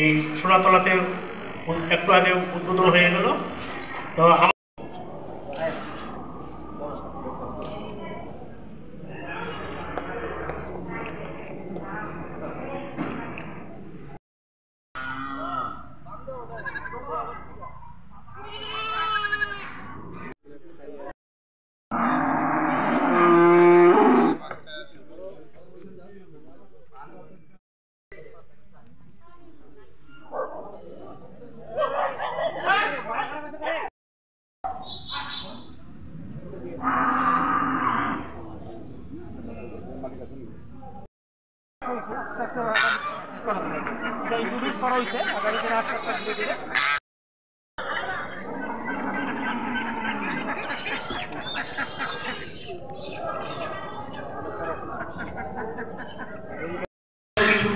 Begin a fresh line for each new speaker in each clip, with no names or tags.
এই সোনাতলাতে একটু আগে উদ্বোধন হয়ে গেল। তো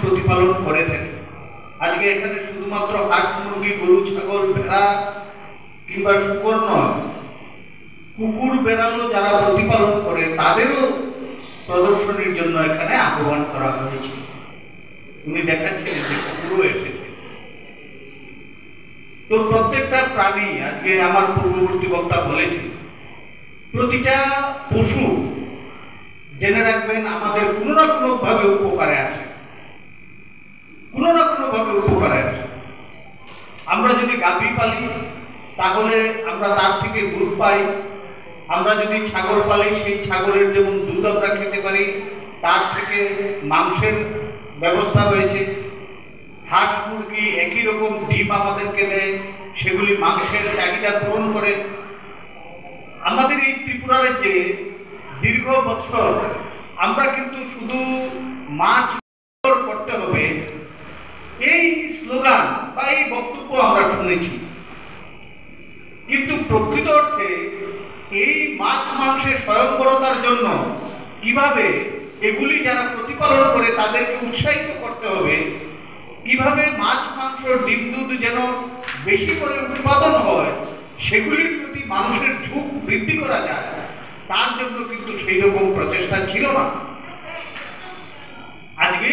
প্রতিপালন করে থাকে। আজকে এখানে শুধুমাত্র হাট মুরগি, গরু, ছাগল, ভেড়া কিংবা শুকর কুকুর বেড়ালো যারা প্রতিপালন করে, তাদেরও প্রদর্শনীর জন্য এখানে আহ্বান করা হয়েছে। উনি দেখাচ্ছেন যে কুকুরও এসেছে। তো প্রত্যেকটা প্রাণী আজকে আমার পূর্ববর্তী বক্তা বলেছে প্রতিটা পশু জেনে রাখবেন আমাদের কোনো না কোনো ভাবে উপকারে আসে। কোনো না কোনো ভাবে উপকারে আসে। আমরা যদি গাভী পালি, তাহলে আমরা তার থেকে দুধ পাই। আমরা যদি ছাগল পালি, সেই ছাগলের যেমন দুধ আমরা খেতে পারি, তার থেকে মাংসের ব্যবস্থা রয়েছে। মুরগি একই রকম ডিম আমাদেরকে দেয় সেগুলি মাংসের চাহিদা পূরণ করে? আমাদের এই ত্রিপুরা রাজ্যে দীর্ঘ বছর আমরা কিন্তু শুধু মাছ করতে হবে। এই স্লোগান বা এই বক্তব্য আমরা শুনেছি। কিন্তু প্রকৃত অর্থে এই মাছ মাংসের স্বয়ংবরতার জন্য কীভাবে এগুলি যারা প্রতিপালন করে তাদেরকে উৎসাহিত করতে হবে কীভাবে মাছ, মাংস, ডিম, দুধ যেন বেশি করে উৎপাদন হয়, সেগুলির প্রতি মানুষের ঝুঁক বৃদ্ধি করা যায়, তার জন্য কিন্তু সেই রকম প্রচেষ্টা ছিল না। আজকে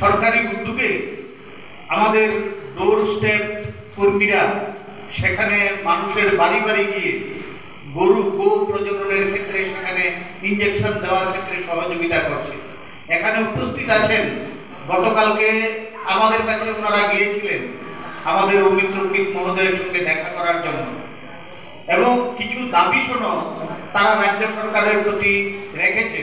সরকারি উদ্যোগে আমাদের ডোর স্টেপ কর্মীরা সেখানে মানুষের বাড়ি বাড়ি গিয়ে গরু গো প্রজননের ক্ষেত্রে সেখানে ইঞ্জেকশন দেওয়ার ক্ষেত্রে সহযোগিতা করছে। এখানে উপস্থিত আছেন গতকালকে আমাদের কাছে ওনারা গিয়েছিলেন আমাদের অমিত্র কীট মহোদয়ের সঙ্গে দেখা করার জন্য। এবং কিছু দাবি সনদ তারা রাজ্য সরকারের প্রতি রেখেছে।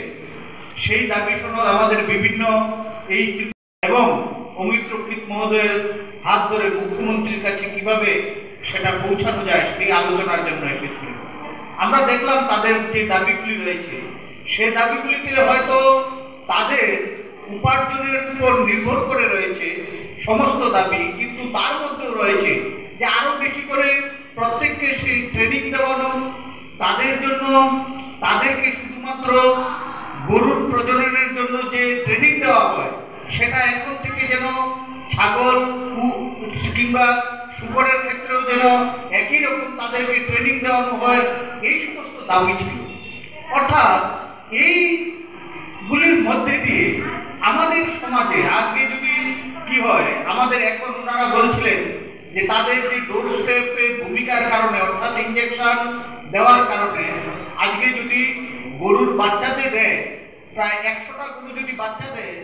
সেই দাবি সনদ আমাদের বিভিন্ন এই এবং অমিত রক্ষিত মহোদয়ের হাত ধরে মুখ্যমন্ত্রীর কাছে কীভাবে সেটা পৌঁছানো যায় সেই আলোচনার জন্য এসেছিল। আমরা দেখলাম তাদের যে দাবিগুলি রয়েছে সেই দাবিগুলিতে হয়তো তাদের উপার্জনের উপর নির্ভর করে রয়েছে সমস্ত দাবি, কিন্তু তার মধ্যেও রয়েছে যে আরও বেশি করে প্রত্যেককে সেই ট্রেনিং দেওয়ানো, তাদের জন্য, তাদেরকে শুধুমাত্র গরুর প্রজননের জন্য যে ট্রেনিং দেওয়া হয়, সেটা এখন থেকে যেন ছাগল কিংবা শুকরের ক্ষেত্রেও যেন একই রকম তাদেরকে ট্রেনিং দেওয়ানো হয়, এই সমস্ত দাবি ছিল। অর্থাৎ এইগুলির মধ্যে দিয়ে আমাদের সমাজে আজকে যদি কি হয়, আমাদের এখন ওনারা বলছিলেন যে তাদের যে ডোর ভূমিকার কারণে, অর্থাৎ ইঞ্জেকশন দেওয়ার কারণে, আজকে যদি গরুর বাচ্চাতে দেয়, প্রায় একশোটা গরু যদি বাচ্চা দেয়